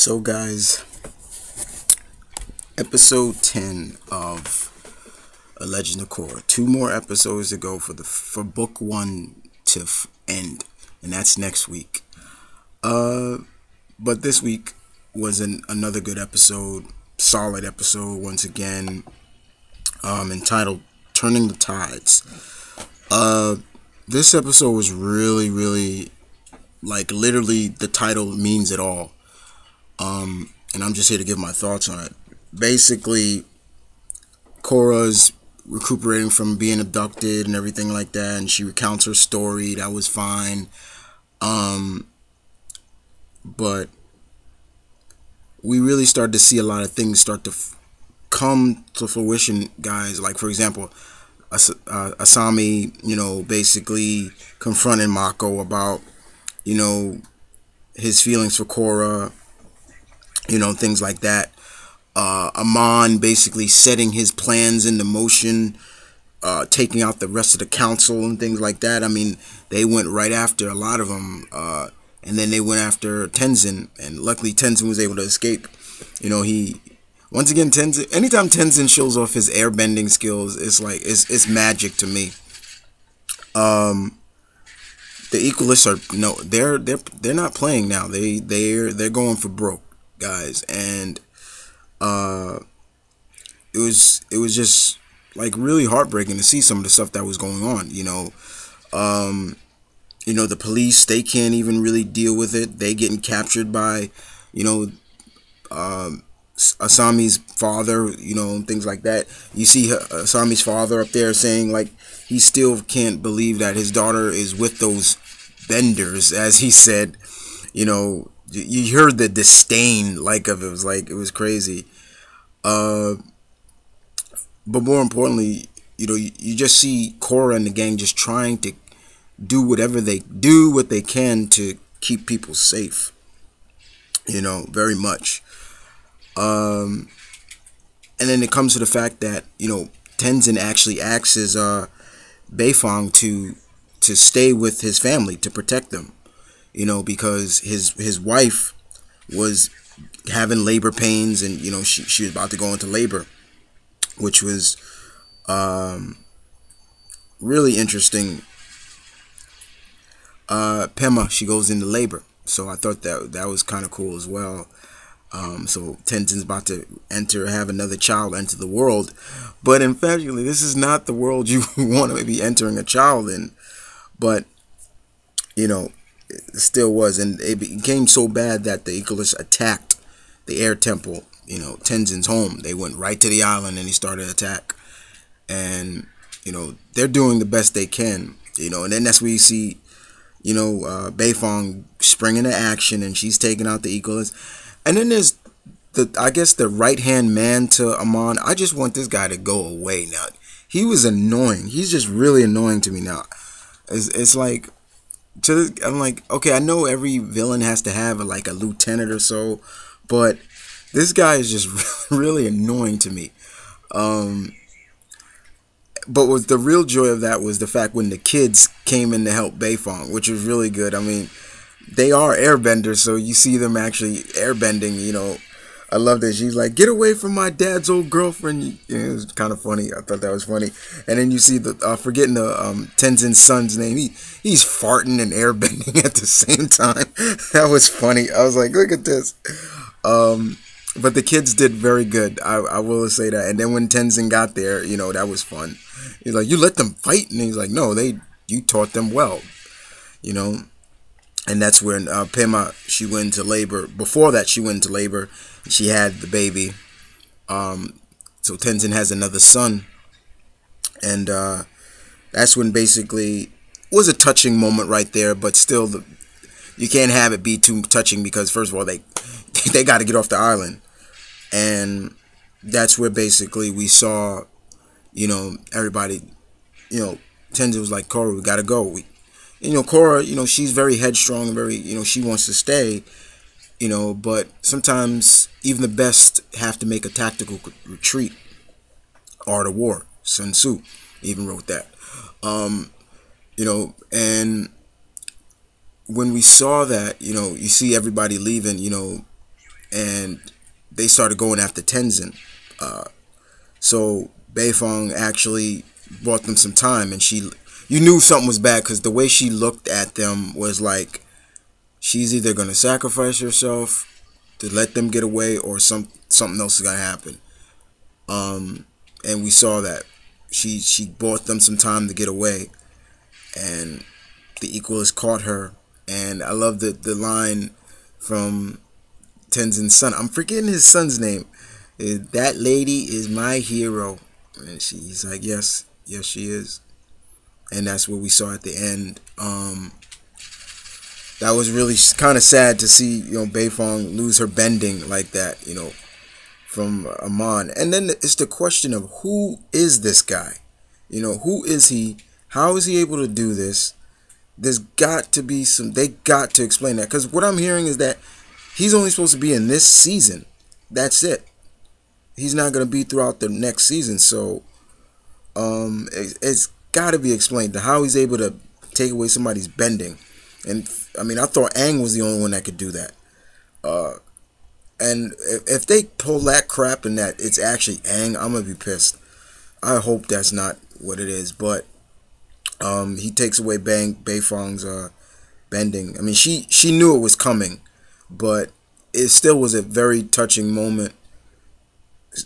So, guys, episode 10 of A Legend of Korra. Two more episodes to go for the for book one to end, and that's next week. Uh, but this week was an, another good episode, solid episode once again, um, entitled "Turning the Tides." Uh, this episode was really, really like literally the title means it all. Um, and I'm just here to give my thoughts on it. Basically, Korra's recuperating from being abducted and everything like that, and she recounts her story. That was fine. Um, but we really started to see a lot of things start to come to fruition, guys. Like, for example, As- uh, Asami, you know, basically confronting Mako about, you know, his feelings for Korra, you know, things like that. Uh, Amon basically setting his plans into motion, uh, taking out the rest of the council and things like that. I mean, they went right after a lot of them, uh, and then they went after Tenzin, and luckily Tenzin was able to escape. You know, he once again Tenzin. Anytime Tenzin shows off his airbending skills, it's like it's it's magic to me. Um, the Equalists are no, they're they're they're not playing now. They they're they're going for broke, guys, and uh, it was it was just like really heartbreaking to see some of the stuff that was going on. You know, um, you know the police they can't even really deal with it. They getting captured by, you know, um, Asami's father, you know, things like that. You see Asami's father up there saying like he still can't believe that his daughter is with those benders, as he said. You know, you heard the disdain like of it. was like it was crazy. Uh, but more importantly, you know, you, you just see Korra and the gang just trying to do whatever they do what they can to keep people safe. You know, very much. Um, and then it comes to the fact that you know Tenzin actually acts as uh, Beifong to to stay with his family to protect them. You know because his his wife was having labor pains and you know she she was about to go into labor, which was um, really interesting. Uh, Pema she goes into labor, so I thought that that was kind of cool as well. Um, so Tenzin's about to enter, have another child enter the world, but in fact, this is not the world you want to be entering a child in. But you know, still was, and it became so bad that the Equalists attacked the air temple. You know, Tenzin's home. They went right to the island, and he started attack. And you know, they're doing the best they can. You know, and then that's where you see, you know, uh, Beifong spring into action, and she's taking out the Equalists and then there's the I guess the right hand man to Amon. I just want this guy to go away now. He was annoying. He's just really annoying to me now. It's, it's like to this, I'm like okay, I know every villain has to have a, like a lieutenant or so, but this guy is just really annoying to me. Um, but was the real joy of that was the fact when the kids came in to help Beifong, which was really good. I mean, they are airbenders, so you see them actually airbending. You know, I love that she's like, "Get away from my dad's old girlfriend." It was kind of funny. I thought that was funny. And then you see the uh, forgetting the um, son's name. He he's farting and airbending at the same time. that was funny. I was like, "Look at this." Um, but the kids did very good. I, I will say that. And then when Tenzin got there, you know, that was fun. He's like, "You let them fight," and he's like, "No, they you taught them well." You know, and that's when uh, Pema she went into labor. Before that, she went into labor. She had the baby. Um, so Tenzin has another son, and uh, that's when basically was a touching moment right there. But still, the, you can't have it be too touching because first of all, they they got to get off the island, and that's where basically we saw, you know, everybody, you know, Tenzin was like, "Korra, we got to go. We you know, Korra, you know, she's very headstrong and very, you know, she wants to stay, you know, but sometimes even the best have to make a tactical retreat. Art of War, Sun Tzu even wrote that. Um, you know, and when we saw that, you know, you see everybody leaving, you know, and they started going after Tenzin. Uh, so Beifong actually bought them some time, and she, you knew something was bad because the way she looked at them was like, she's either gonna sacrifice herself to let them get away, or some something else is gonna happen. Um, and we saw that she she bought them some time to get away, and the Equalists caught her. And I love the the line from Tenzin's son. I'm forgetting his son's name. That lady is my hero. And she's like, yes, yes, she is. And that's what we saw at the end. Um, that was really kind of sad to see, you know, Beifong lose her bending like that, you know, from Amon. And then it's the question of who is this guy? You know, who is he? How is he able to do this? There's got to be some, they got to explain that. Because what I'm hearing is that he's only supposed to be in this season. That's it. He's not going to be throughout the next season. So um, it, it's got to be explained how he's able to take away somebody's bending. And I mean, I thought Aang was the only one that could do that. Uh, and if, if they pull that crap and that it's actually Aang, I'm gonna be pissed. I hope that's not what it is, but um, he takes away Bang Beifong's uh, bending. I mean, she she knew it was coming, but it still was a very touching moment.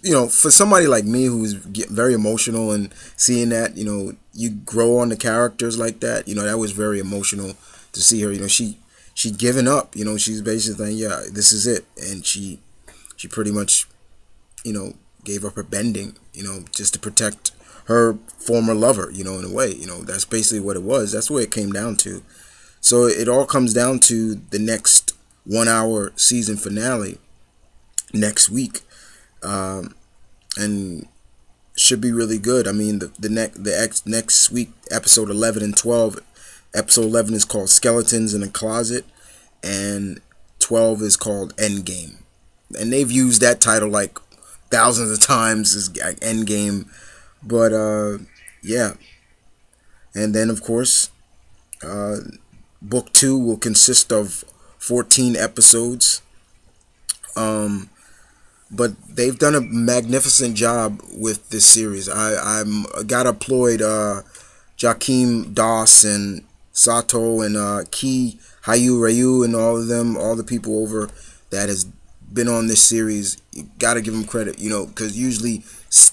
You know, for somebody like me who's very emotional and seeing that, you know, you grow on the characters like that. You know, that was very emotional to see her. You know, she she'd given up. You know, she's basically saying, yeah, this is it, and she she pretty much, you know, gave up her bending. You know, just to protect her former lover. You know, in a way. You know, that's basically what it was. That's what it came down to. So it all comes down to the next one hour season finale next week. Um, and should be really good. I mean, the the next the ex, next week episode 11 and 12. Episode 11 is called Skeletons in a Closet and 12 is called Endgame. And they've used that title like thousands of times as Endgame. But uh yeah. And then of course uh book 2 will consist of 14 episodes. Um, but they've done a magnificent job with this series. I I'm got employed uh, Joachim Doss and Sato and uh, Ki Hyun Ryu and all of them, all the people over that has been on this series. You got to give them credit, you know, because usually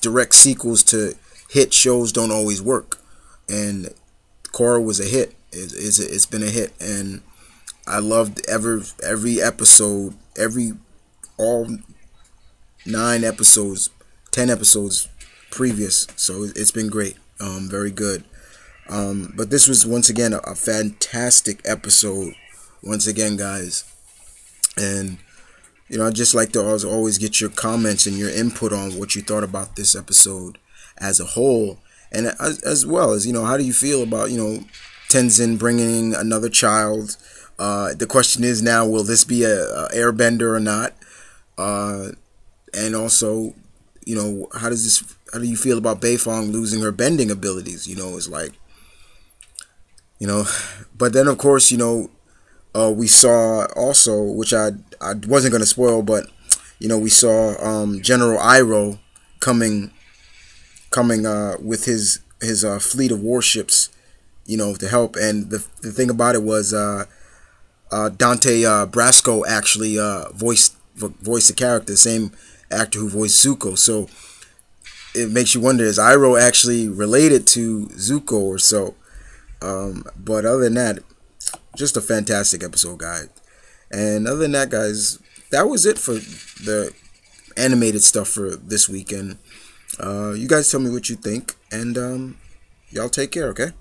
direct sequels to hit shows don't always work. And Korra was a hit. It's, it's been a hit, and I loved every every episode, every all nine episodes, ten episodes previous. So it's been great. Um, very good. Um, but this was once again a, a fantastic episode. Once again, guys, and you know I just like to always always get your comments and your input on what you thought about this episode as a whole, and as, as well as you know how do you feel about you know Tenzin bringing another child uh, the question is now, will this be a, a airbender or not? Uh, and also, you know, how does this? How do you feel about Beifong losing her bending abilities? You know, it's like, you know, but then of course, you know, uh, we saw also, which I I wasn't gonna spoil, but you know, we saw um, General Iroh coming coming uh, with his his uh, fleet of warships, you know, to help. And the the thing about it was. Uh, uh, Dante uh, Basco actually uh, voiced voiced the character, same actor who voiced Zuko. So it makes you wonder: is Iroh actually related to Zuko or so? Um, but other than that, just a fantastic episode, guys. And other than that, guys, that was it for the animated stuff for this weekend. Uh, you guys tell me what you think, and um, y'all take care, okay?